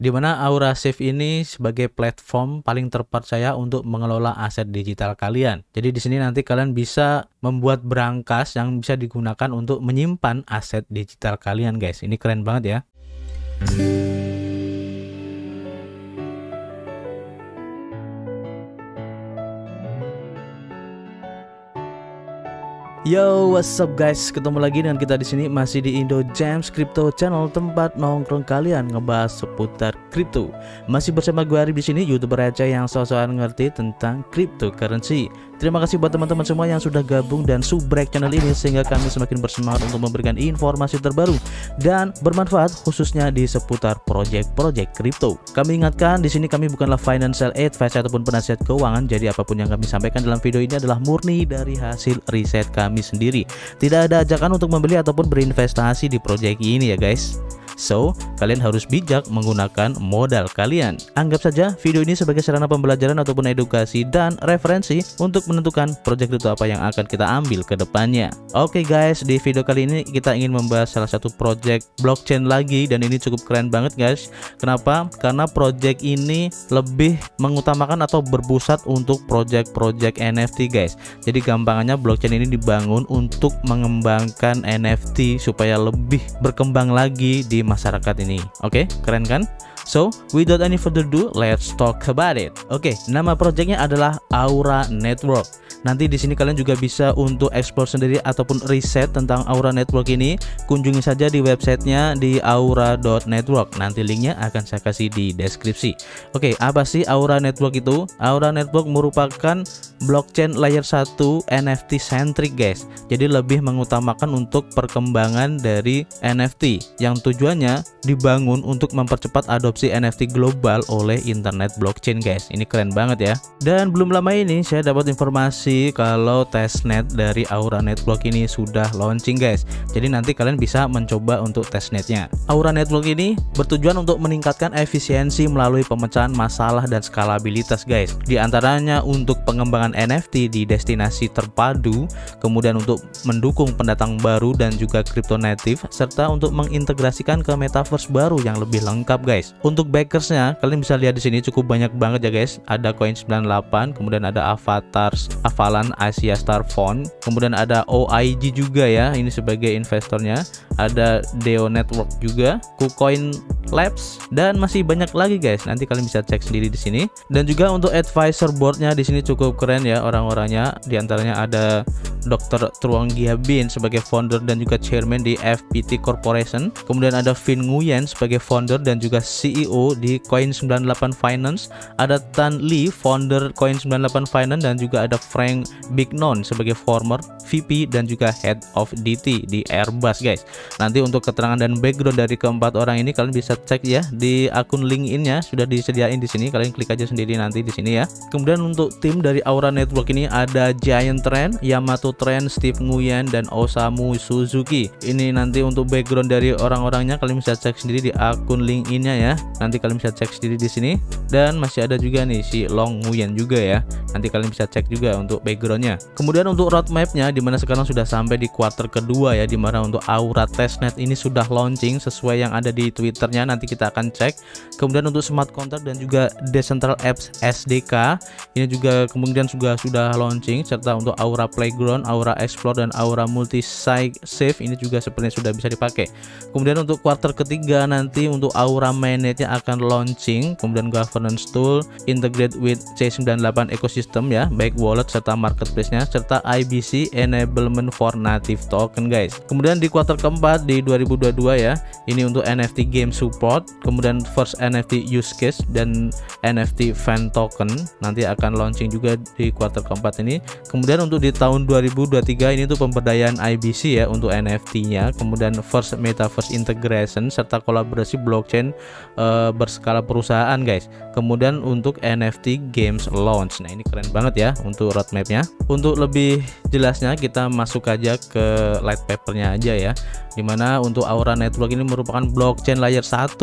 Di mana Aura Safe ini sebagai platform paling terpercaya untuk mengelola aset digital kalian. Jadi di sini nanti kalian bisa membuat berangkas yang bisa digunakan untuk menyimpan aset digital kalian guys. Ini keren banget ya. Yo, what's up guys? Ketemu lagi dengan kita di sini masih di Indo James Crypto Channel tempat nongkrong kalian ngebahas seputar kripto. Masih bersama gue Arif di sini, youtuber receh yang sosokan ngerti tentang cryptocurrency. Terima kasih buat teman-teman semua yang sudah gabung dan subrek channel ini sehingga kami semakin bersemangat untuk memberikan informasi terbaru dan bermanfaat khususnya di seputar proyek-proyek kripto. Kami ingatkan di sini kami bukanlah financial advice ataupun penasihat keuangan, jadi apa pun yang kami sampaikan dalam video ini adalah murni dari hasil riset kami sendiri. Tidak ada ajakan untuk membeli ataupun berinvestasi di proyek ini ya guys. So, kalian harus bijak menggunakan modal kalian. Anggap saja video ini sebagai sarana pembelajaran ataupun edukasi dan referensi untuk menentukan proyek itu apa yang akan kita ambil ke depannya. Oke okay guys, di video kali ini kita ingin membahas salah satu proyek blockchain lagi dan ini cukup keren banget guys. Kenapa? Karena proyek ini lebih mengutamakan atau berpusat untuk proyek-proyek NFT guys. Jadi gampangannya blockchain ini dibangun untuk mengembangkan NFT supaya lebih berkembang lagi di masyarakat ini. Oke, keren kan? So, without any further ado, let's talk about it. Oke, okay, nama projectnya adalah Aura Network. Nanti di sini kalian juga bisa untuk explore sendiri ataupun riset tentang Aura Network ini. Kunjungi saja di websitenya di aura.network. Nanti linknya akan saya kasih di deskripsi. Oke, apa sih Aura Network itu? Aura Network merupakan blockchain layer 1 NFT centric guys. Jadi lebih mengutamakan untuk perkembangan dari NFT yang tujuannya dibangun untuk mempercepat adopsi NFT global oleh internet blockchain guys. Ini keren banget ya. Dan belum lama ini saya dapat informasi informasi kalau testnet dari Aura Network ini sudah launching guys. Jadi nanti kalian bisa mencoba untuk testnetnya. Aura Network ini bertujuan untuk meningkatkan efisiensi melalui pemecahan masalah dan skalabilitas guys. Di antaranya untuk pengembangan NFT di destinasi terpadu, kemudian untuk mendukung pendatang baru dan juga crypto native, serta untuk mengintegrasikan ke metaverse baru yang lebih lengkap guys. Untuk backersnya, kalian bisa lihat di sini cukup banyak banget ya guys. Ada Coin 98, kemudian ada avatars, Falan Asia Star Fund kemudian ada OIG juga ya ini sebagai investornya ada Deo Network juga KuCoin Labs dan masih banyak lagi guys nanti kalian bisa cek sendiri di sini dan juga untuk advisor boardnya di sini cukup keren ya orang-orangnya di antaranya ada Dr. Truong Giabin sebagai founder dan juga chairman di FPT Corporation. Kemudian ada Vin Nguyen sebagai founder dan juga CEO di Coin98 Finance. Ada Tan Lee, founder Coin98 Finance dan juga ada Frank Bignon sebagai former VP dan juga Head of DT di Airbus guys. Nanti untuk keterangan dan background dari keempat orang ini kalian bisa cek ya di akun LinkedIn-nya sudah disediain di sini. Kalian klik aja sendiri nanti di sini ya. Kemudian untuk tim dari Aura Network ini ada Giant Trend, Yamato Trend, Steve Nguyen dan Osamu Suzuki. Ini nanti untuk background dari orang-orangnya kalian bisa cek sendiri di akun LinkedIn-nya ya. Nanti kalian bisa cek sendiri di sini dan masih ada juga nih si Long Nguyen juga ya. Nanti kalian bisa cek juga untuk backgroundnya. Kemudian untuk roadmapnya di mana sekarang sudah sampai di quarter kedua ya di mana untuk Aura Testnet ini sudah launching sesuai yang ada di Twitternya nanti kita akan cek. Kemudian untuk smart contract dan juga Decentral Apps SDK ini juga kemudian juga sudah launching serta untuk Aura Playground Aura Explore dan Aura Multi Save ini juga sepertinya sudah bisa dipakai. Kemudian untuk quarter ketiga nanti untuk Aura Akan launching, kemudian governance tool integrate with C98 ecosystem ya, baik wallet serta marketplace-nya serta IBC enablement for native token guys. Kemudian di quarter keempat di 2022 ya, ini untuk NFT game support, kemudian first NFT use case dan NFT fan token nanti akan launching juga di quarter keempat ini. Kemudian untuk di tahun 2022 2023 ini tuh pemberdayaan IBC ya untuk NFT-nya, kemudian first metaverse integration serta kolaborasi blockchain uh, berskala perusahaan guys. Kemudian untuk NFT games launch. Nah, ini keren banget ya untuk roadmapnya. Untuk lebih jelasnya kita masuk aja ke light papernya aja ya di mana untuk Aura Network ini merupakan blockchain layer 1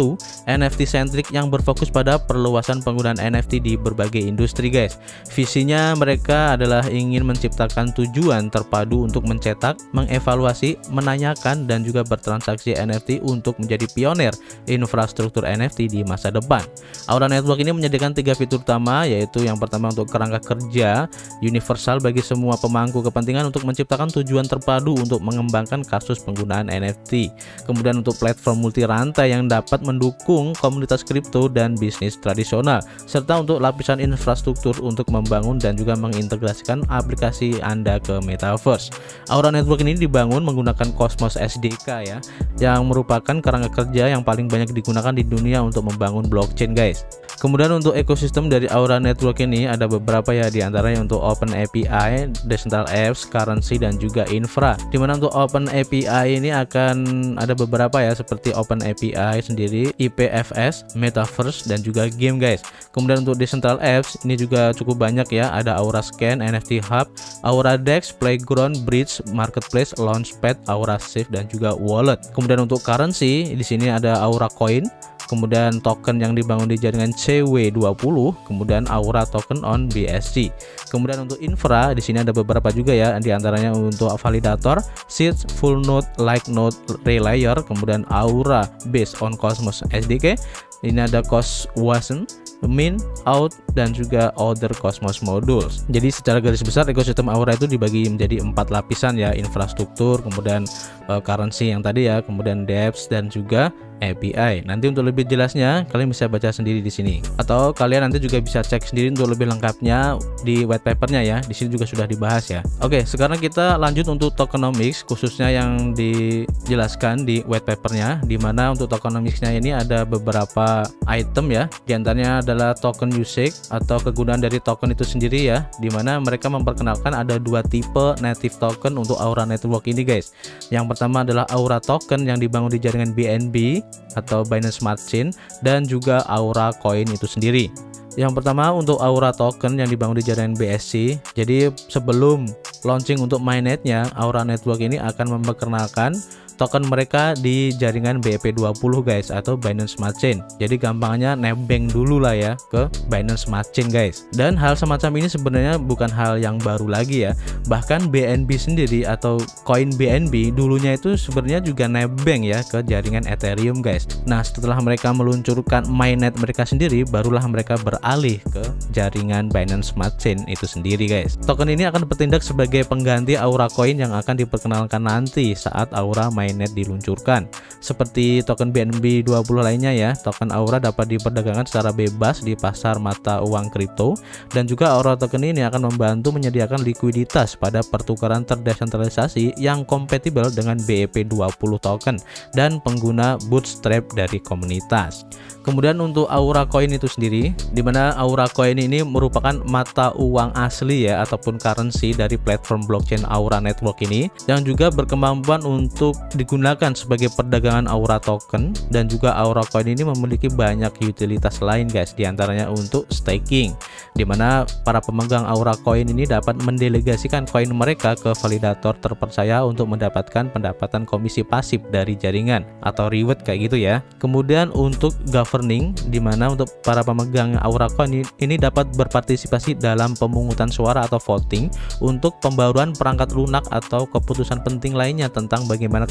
NFT centric yang berfokus pada perluasan penggunaan NFT di berbagai industri guys visinya mereka adalah ingin menciptakan tujuan terpadu untuk mencetak mengevaluasi menanyakan dan juga bertransaksi NFT untuk menjadi pionir infrastruktur NFT di masa depan Aura Network ini menyediakan tiga fitur utama yaitu yang pertama untuk kerangka kerja universal bagi semua pemangku kepentingan untuk menciptakan tujuan terpadu untuk mengembangkan kasus penggunaan NFT. Kemudian untuk platform multi rantai yang dapat mendukung komunitas kripto dan bisnis tradisional, serta untuk lapisan infrastruktur untuk membangun dan juga mengintegrasikan aplikasi Anda ke metaverse. Aura Network ini dibangun menggunakan Cosmos SDK ya, yang merupakan kerangka kerja yang paling banyak digunakan di dunia untuk membangun blockchain guys. Kemudian untuk ekosistem dari Aura Network ini ada beberapa ya di antaranya untuk Open API, Decentral Apps, Currency dan juga Infra. Di mana untuk Open API ini akan ada beberapa ya seperti Open API sendiri, IPFS, Metaverse dan juga game guys. Kemudian untuk Decentral Apps ini juga cukup banyak ya, ada Aura Scan, NFT Hub, Aura Dex, Playground, Bridge, Marketplace, Launchpad, Aura Safe dan juga Wallet. Kemudian untuk currency di sini ada Aura Coin, kemudian token yang dibangun di jaringan CW20, kemudian Aura token on BSC. Kemudian untuk infra di sini ada beberapa juga ya, di antaranya untuk validator, seeds, full node, like node, relayer, kemudian Aura based on Cosmos SDK. Ini ada Cos Wasm, min, out, dan juga other Cosmos modules. Jadi secara garis besar ekosistem Aura itu dibagi menjadi empat lapisan ya, infrastruktur, kemudian uh, currency yang tadi ya, kemudian dApps dan juga API. Nanti untuk lebih jelasnya kalian bisa baca sendiri di sini. Atau kalian nanti juga bisa cek sendiri untuk lebih lengkapnya di white papernya ya. Di sini juga sudah dibahas ya. Oke, sekarang kita lanjut untuk tokenomics khususnya yang dijelaskan di white papernya di mana untuk tokenomicsnya ini ada beberapa item ya. Di antaranya adalah token usage atau kegunaan dari token itu sendiri ya. Di mana mereka memperkenalkan ada dua tipe native token untuk Aura Network ini guys. Yang pertama adalah Aura token yang dibangun di jaringan BNB atau Binance Smart Chain dan juga Aura Coin itu sendiri. Yang pertama untuk Aura token yang dibangun di jaringan BSC. Jadi sebelum launching untuk mainnetnya, Aura Network ini akan memperkenalkan token mereka di jaringan BEP20 guys atau Binance Smart Chain. Jadi gampangnya nebeng dulu lah ya ke Binance Smart Chain guys. Dan hal semacam ini sebenarnya bukan hal yang baru lagi ya. Bahkan BNB sendiri atau koin BNB dulunya itu sebenarnya juga nebeng ya ke jaringan Ethereum guys. Nah, setelah mereka meluncurkan mainnet mereka sendiri barulah mereka beralih ke jaringan Binance Smart Chain itu sendiri guys. Token ini akan bertindak sebagai pengganti Aura Coin yang akan diperkenalkan nanti saat Aura main mainnet diluncurkan. Seperti token BNB 20 lainnya ya, token Aura dapat diperdagangkan secara bebas di pasar mata uang kripto dan juga Aura token ini akan membantu menyediakan likuiditas pada pertukaran terdesentralisasi yang kompatibel dengan BEP20 token dan pengguna bootstrap dari komunitas. Kemudian untuk Aura Coin itu sendiri, di mana Aura Coin ini merupakan mata uang asli ya ataupun currency dari platform blockchain Aura Network ini yang juga berkemampuan untuk digunakan sebagai perdagangan Aura token dan juga Aura Coin ini memiliki banyak utilitas lain guys, di antaranya untuk staking, di mana para pemegang Aura Coin ini dapat mendelegasikan koin mereka ke validator terpercaya untuk mendapatkan pendapatan komisi pasif dari jaringan atau reward kayak gitu ya. Kemudian untuk governing di mana untuk para pemegang Aura Coin ini dapat berpartisipasi dalam pemungutan suara atau voting untuk pembaruan perangkat lunak atau keputusan penting lainnya tentang bagaimana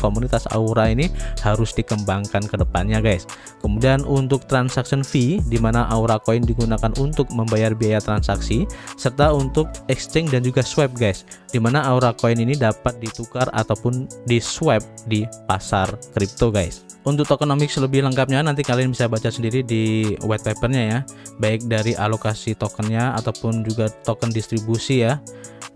Aura ini harus dikembangkan ke depannya guys. Kemudian untuk transaction fee di mana Aura Coin digunakan untuk membayar biaya transaksi serta untuk exchange dan juga swap guys. Di mana Aura Coin ini dapat ditukar ataupun di swap di pasar kripto guys. Untuk tokenomics lebih lengkapnya nanti kalian bisa baca sendiri di white papernya ya, baik dari alokasi tokennya ataupun juga token distribusi ya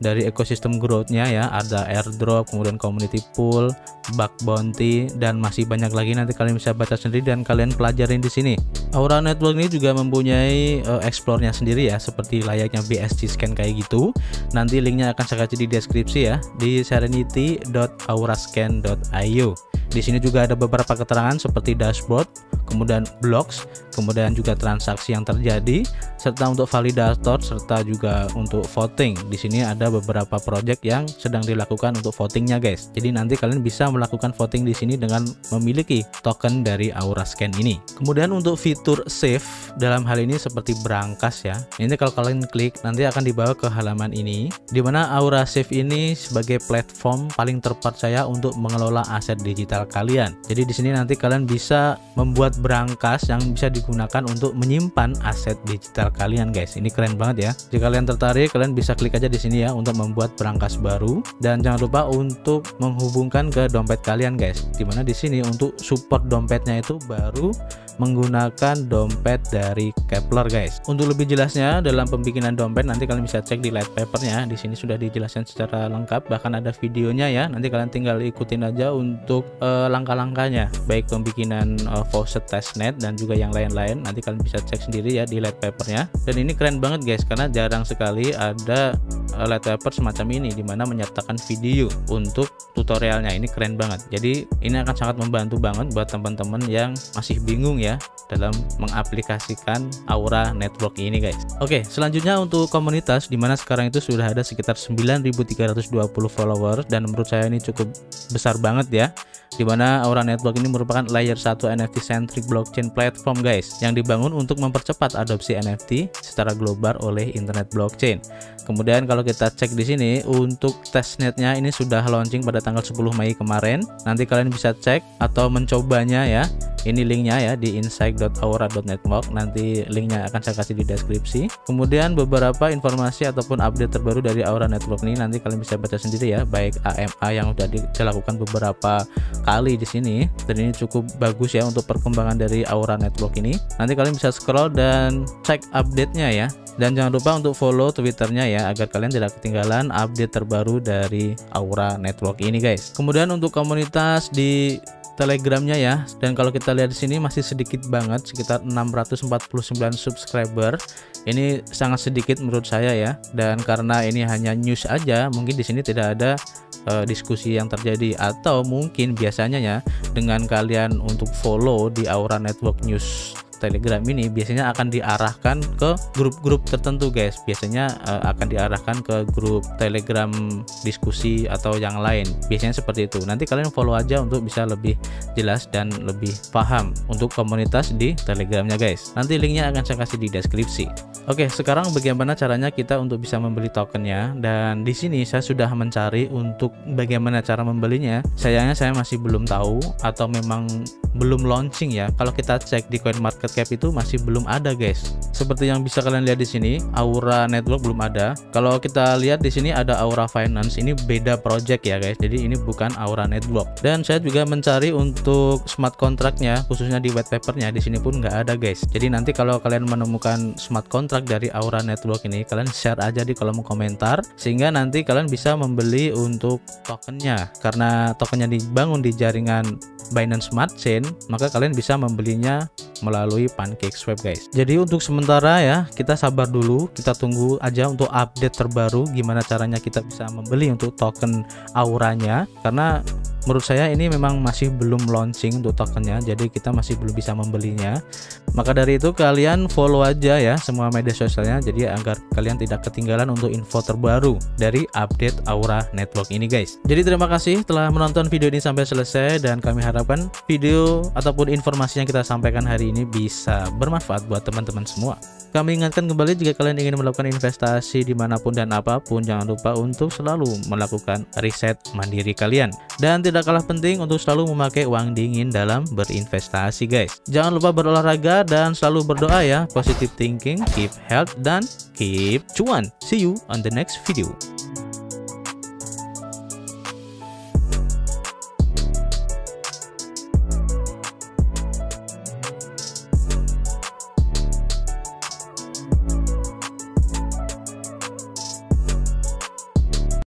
dari ekosistem growthnya ya ada airdrop kemudian community pool bug bounty dan masih banyak lagi nanti kalian bisa baca sendiri dan kalian pelajarin di sini. Aura Network ini juga mempunyai uh, explore-nya sendiri ya seperti layaknya BSC scan kayak gitu. Nanti linknya akan saya kasih di deskripsi ya di serenity.aurascan.io di sini juga ada beberapa keterangan seperti dashboard, kemudian blocks, kemudian juga transaksi yang terjadi, serta untuk validator serta juga untuk voting. Di sini ada beberapa project yang sedang dilakukan untuk votingnya guys. Jadi nanti kalian bisa melakukan voting di sini dengan memiliki token dari Aura Scan ini. Kemudian untuk fitur save dalam hal ini seperti berangkas ya. Ini kalau kalian klik nanti akan dibawa ke halaman ini di mana Aura Save ini sebagai platform paling terpercaya untuk mengelola aset digital kalian. Jadi di sini nanti kalian bisa membuat berangkas yang bisa digunakan untuk menyimpan aset digital kalian guys ini keren banget ya jika kalian tertarik kalian bisa klik aja di sini ya untuk membuat perangkas baru dan jangan lupa untuk menghubungkan ke dompet kalian guys di mana di sini untuk support dompetnya itu baru menggunakan dompet dari Kepler guys. Untuk lebih jelasnya dalam pembikinan dompet nanti kalian bisa cek di light papernya. Di sini sudah dijelaskan secara lengkap bahkan ada videonya ya. Nanti kalian tinggal ikutin aja untuk uh, langkah-langkahnya baik pembikinan uh, faucet testnet dan juga yang lain-lain. Nanti kalian bisa cek sendiri ya di light papernya. Dan ini keren banget guys karena jarang sekali ada light paper semacam ini di mana menyertakan video untuk tutorialnya. Ini keren banget. Jadi ini akan sangat membantu banget buat teman-teman yang masih bingung ya dalam mengaplikasikan Aura Network ini guys. Oke, selanjutnya untuk komunitas di mana sekarang itu sudah ada sekitar 9.320 followers dan menurut saya ini cukup besar banget ya di mana Aura Network ini merupakan layer 1 NFT centric blockchain platform guys yang dibangun untuk mempercepat adopsi NFT secara global oleh internet blockchain. Kemudian kalau cek di sini untuk testnetnya ini sudah launching pada tanggal 10 Mei kemarin. Nanti kalian bisa cek atau mencobanya ya ini linknya ya di insight.aura.network nanti linknya akan saya kasih di deskripsi. Kemudian beberapa informasi ataupun update terbaru dari Aura Network ini nanti kalian bisa baca sendiri ya. Baik AMA yang sudah dilakukan beberapa kali di sini. Dan ini cukup bagus ya untuk perkembangan dari Aura Network ini. Nanti kalian bisa scroll dan cek update-nya ya. Dan jangan lupa untuk follow twitternya ya agar kalian tidak ketinggalan update terbaru dari Aura Network ini guys. Kemudian untuk komunitas di telegramnya ya. Dan kalau kita lihat di sini masih sedikit banget sekitar 649 subscriber. Ini sangat sedikit menurut saya ya. Dan karena ini hanya news aja mungkin di sini tidak ada uh, diskusi yang terjadi. Atau mungkin biasanya ya dengan kalian untuk follow di Aura Network News Telegram ini biasanya akan diarahkan ke grup-grup tertentu guys. Biasanya uh, akan diarahkan ke grup Telegram diskusi atau yang lain. Biasanya seperti itu. Nanti kalian follow aja untuk bisa lebih jelas dan lebih paham untuk komunitas di Telegramnya guys. Nanti linknya akan saya kasih di deskripsi. Oke sekarang bagaimana caranya kita untuk bisa membeli tokennya? Dan di sini saya sudah mencari untuk bagaimana cara membelinya. Sayangnya saya masih belum tahu atau memang belum launching ya. Kalau kita cek di coin market cap itu masih belum ada guys. Seperti yang bisa kalian lihat di sini, Aura Network belum ada. Kalau kita lihat di sini ada Aura Finance, ini beda project ya guys. Jadi ini bukan Aura Network. Dan saya juga mencari untuk smart contractnya, khususnya di white papernya di sini pun nggak ada guys. Jadi nanti kalau kalian menemukan smart contract dari Aura Network ini, kalian share aja di kolom komentar sehingga nanti kalian bisa membeli untuk tokennya. Karena tokennya dibangun di jaringan Binance Smart Chain, maka kalian bisa membelinya melalui Pancake Swap guys. Jadi untuk sementara ya, kita sabar dulu, kita tunggu aja untuk update terbaru gimana caranya kita bisa membeli untuk token auranya. Karena menurut saya ini memang masih belum launching untuk tokennya jadi kita masih belum bisa membelinya maka dari itu kalian follow aja ya semua media sosialnya jadi agar kalian tidak ketinggalan untuk info terbaru dari update Aura Network ini guys jadi terima kasih telah menonton video ini sampai selesai dan kami harapkan video ataupun informasi yang kita sampaikan hari ini bisa bermanfaat buat teman-teman semua kami ingatkan kembali jika kalian ingin melakukan investasi di mana pun dan apa pun, jangan lupa untuk selalu melakukan riset mandiri kalian. Dan tidak kalah penting untuk selalu memakai uang dingin dalam berinvestasi guys. Jangan lupa berolahraga dan selalu berdoa ya. Positive thinking, keep health, dan keep cuan. See you on the next video.